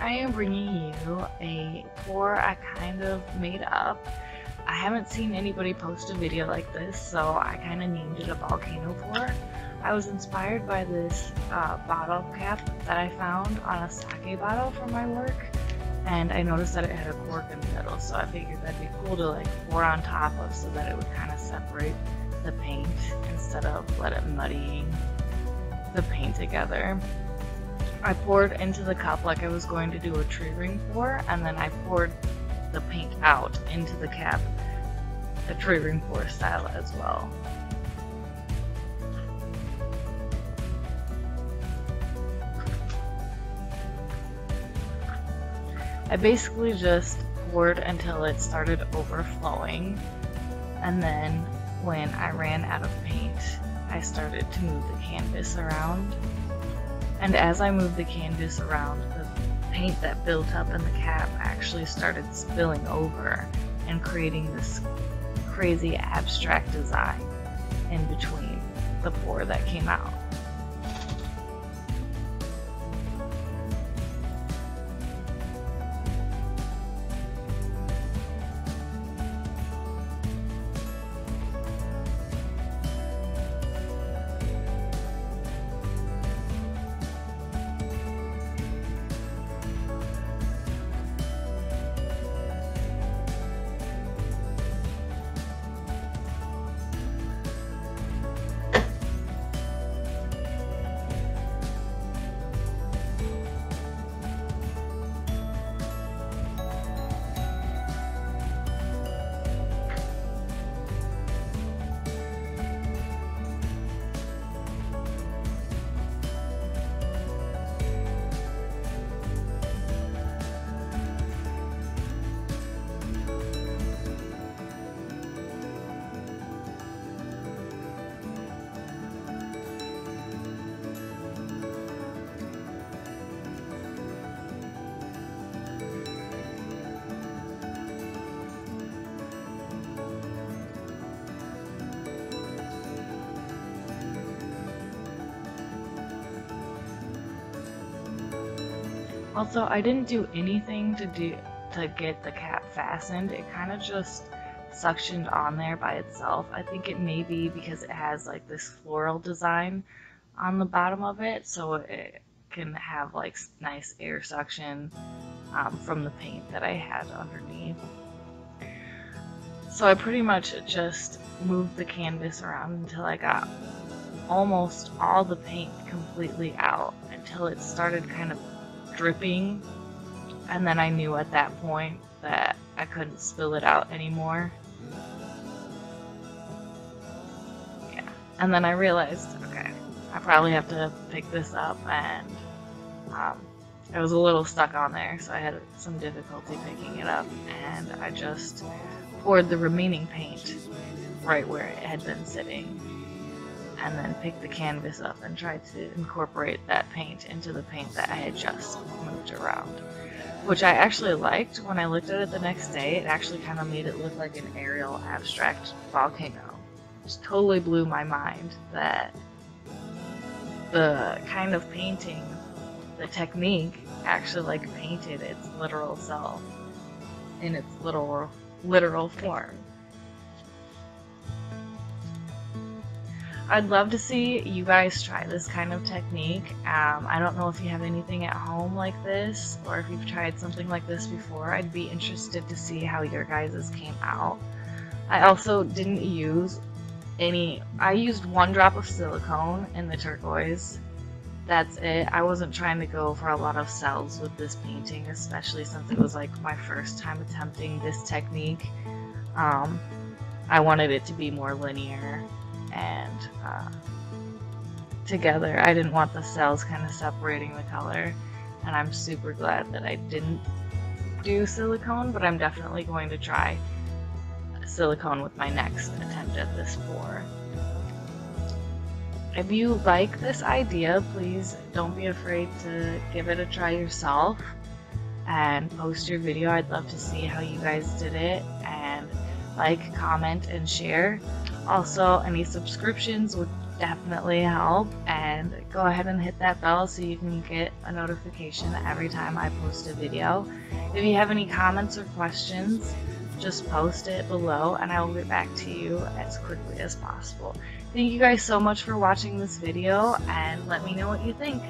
I am bringing you a pour I kind of made up. I haven't seen anybody post a video like this, so I kind of named it a volcano pour. I was inspired by this uh, bottle cap that I found on a sake bottle from my work, and I noticed that it had a cork in the middle, so I figured that'd be cool to like pour on top of so that it would kind of separate the paint instead of let it muddying the paint together. I poured into the cup like I was going to do a tree ring pour, and then I poured the paint out into the cap, the tree ring pour style as well. I basically just poured until it started overflowing, and then when I ran out of paint, I started to move the canvas around and as I moved the canvas around, the paint that built up in the cap actually started spilling over and creating this crazy abstract design in between the pour that came out. Also, I didn't do anything to do to get the cap fastened. It kind of just suctioned on there by itself. I think it may be because it has like this floral design on the bottom of it, so it can have like nice air suction um, from the paint that I had underneath. So I pretty much just moved the canvas around until I got almost all the paint completely out until it started kind of dripping and then I knew at that point that I couldn't spill it out anymore. Yeah. And then I realized, okay, I probably have to pick this up and um, it was a little stuck on there so I had some difficulty picking it up and I just poured the remaining paint right where it had been sitting and then pick the canvas up and try to incorporate that paint into the paint that I had just moved around. Which I actually liked. When I looked at it the next day, it actually kind of made it look like an aerial abstract volcano. It totally blew my mind that the kind of painting, the technique, actually like painted its literal self in its literal literal form. I'd love to see you guys try this kind of technique. Um, I don't know if you have anything at home like this or if you've tried something like this before. I'd be interested to see how your guys's came out. I also didn't use any, I used one drop of silicone in the turquoise. That's it. I wasn't trying to go for a lot of cells with this painting, especially since it was like my first time attempting this technique. Um, I wanted it to be more linear and uh, together. I didn't want the cells kind of separating the color, and I'm super glad that I didn't do silicone, but I'm definitely going to try silicone with my next attempt at this pour. If you like this idea, please don't be afraid to give it a try yourself and post your video. I'd love to see how you guys did it and like, comment, and share. Also, any subscriptions would definitely help. And go ahead and hit that bell so you can get a notification every time I post a video. If you have any comments or questions, just post it below and I will get back to you as quickly as possible. Thank you guys so much for watching this video and let me know what you think.